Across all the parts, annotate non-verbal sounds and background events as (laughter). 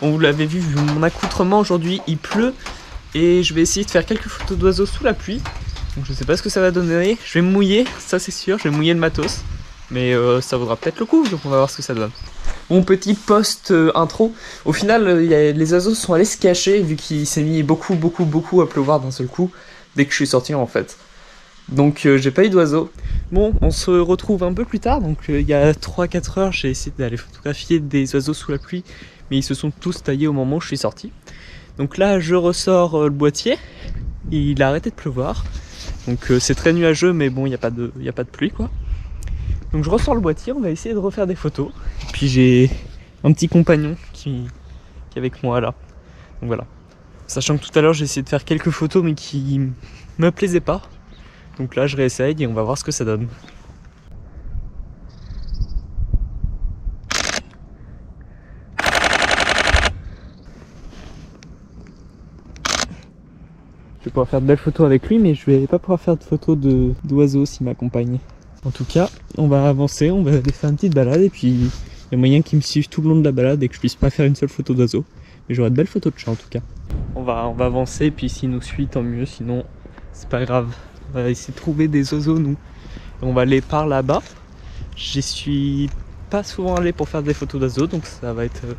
Bon, vous l'avez vu, mon accoutrement aujourd'hui, il pleut. Et je vais essayer de faire quelques photos d'oiseaux sous la pluie. Donc je sais pas ce que ça va donner. Je vais mouiller, ça c'est sûr, je vais mouiller le matos. Mais euh, ça vaudra peut-être le coup, donc on va voir ce que ça donne. Mon petit post euh, intro. Au final, euh, les oiseaux sont allés se cacher vu qu'il s'est mis beaucoup, beaucoup, beaucoup à pleuvoir d'un seul coup dès que je suis sorti en fait. Donc j'ai pas eu d'oiseaux. Bon, on se retrouve un peu plus tard. Donc il y a 3-4 heures, j'ai essayé d'aller photographier des oiseaux sous la pluie, mais ils se sont tous taillés au moment où je suis sorti. Donc là, je ressors euh, le boîtier. Il a arrêté de pleuvoir. Donc euh, c'est très nuageux, mais bon, il n'y a, pas de- y a pas de pluie quoi. Donc je ressors le boîtier, on va essayer de refaire des photos. Et puis j'ai un petit compagnon qui, est avec moi là. Donc voilà. Sachant que tout à l'heure j'ai essayé de faire quelques photos mais qui me plaisaient pas. Donc là je réessaye et on va voir ce que ça donne. Je vais pouvoir faire de belles photos avec lui mais je vais pas pouvoir faire de photos d'oiseaux s'il m'accompagne. En tout cas, on va avancer, on va aller faire une petite balade et puis il y a moyen qu'il me suive tout le long de la balade et que je puisse pas faire une seule photo d'oiseau. Mais j'aurai de belles photos de chat en tout cas. On va, on va avancer et puis s'il nous suit tant mieux, sinon c'est pas grave. On va essayer de trouver des oiseaux nous. Et on va aller par là-bas. J'y suis pas souvent allé pour faire des photos d'oiseaux donc ça va être euh,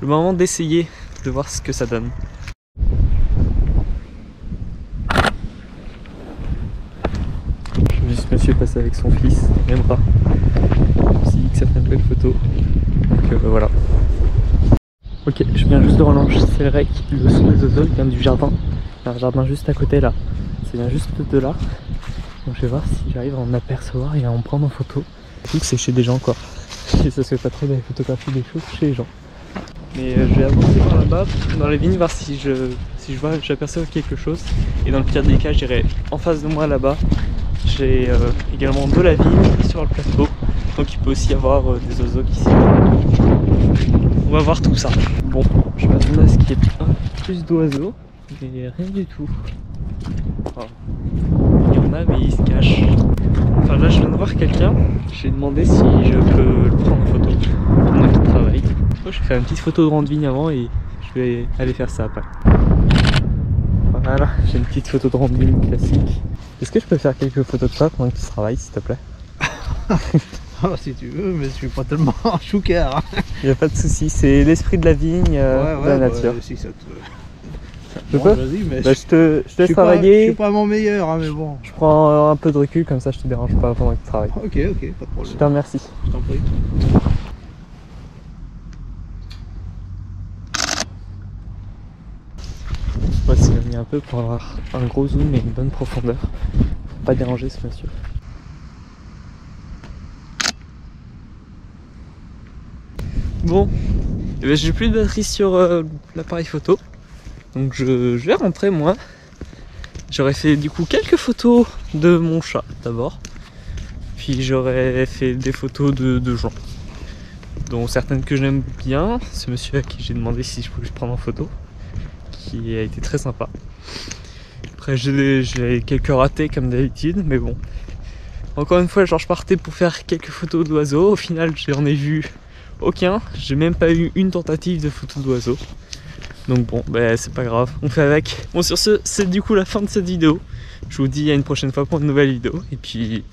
le moment d'essayer de voir ce que ça donne. J'ai vu ce monsieur passer avec son fils, pas. Je me suis dit que ça ferait une belle photo. Donc euh, voilà. Ok, je viens juste de relancer le rec. Le son des oiseaux il vient du jardin. Il y a un jardin juste à côté là. Ça vient juste de là. Donc je vais voir si j'arrive à en apercevoir et à en prendre en photo. Que c'est chez des gens quoi. Et (laughs) ça se fait pas trop d'aller photographier des choses chez les gens. Mais euh, je vais avancer par là-bas, dans les vignes, voir si je, si je vois, j'aperçois quelque chose. Et dans le pire des cas, j'irai en face de moi là-bas. J'ai euh, également de la vigne sur le plateau. Donc il peut aussi y avoir euh, des oiseaux qui s'y On va voir tout ça. Bon, je m'attendais à ce qu'il y ait un plus d'oiseaux, mais rien du tout. Il y en a, mais ils se cachent. Enfin là, je viens de voir quelqu'un. J'ai demandé si je peux le prendre en photo pendant qu'il travaille. Moi, je vais faire une petite photo de rang vigne avant et je vais aller faire ça après. Voilà, j'ai une petite photo de rang vigne classique. Est-ce que je peux faire quelques photos de toi pendant que tu travailles, s'il te plaît (laughs) Ah, si tu veux, mais je suis pas tellement (laughs) chouquer. Hein. Il n'y a pas de souci, c'est l'esprit de la vigne, euh, de la bah, nature. si ça te... Je Bon, peux Vas-y, mais Bah, je, je te, je te je laisse pas, je travailler. suis pas mon meilleur, hein, mais bon. Je prends un peu de recul, comme ça je te dérange pas pendant que tu travailles. Ok, ok, pas de Je problème. te remercie. Je t'en prie. C'est un peu pour avoir un gros zoom et une bonne profondeur. Faut pas déranger ce monsieur. Bon, eh ben, j'ai plus de batterie sur euh, l'appareil photo. Donc je, vais rentrer moi. J'aurais fait du coup quelques photos de mon chat d'abord. Puis j'aurais fait des photos de, de gens. Dont certaines que j'aime bien. Ce monsieur à qui j'ai demandé si je pouvais prendre en photo qui a été très sympa. Après j'ai quelques ratés comme d'habitude, mais bon. Encore une fois, je partais pour faire quelques photos d'oiseaux. Au final, j'en ai vu aucun. J'ai même pas eu une tentative de photo d'oiseaux. Donc bon, bah, c'est pas grave, on fait avec. Bon sur ce, c'est du coup la fin de cette vidéo. Je vous dis à une prochaine fois pour une nouvelle vidéo. Et puis,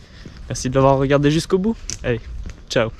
merci de l'avoir regardé jusqu'au bout. Allez, ciao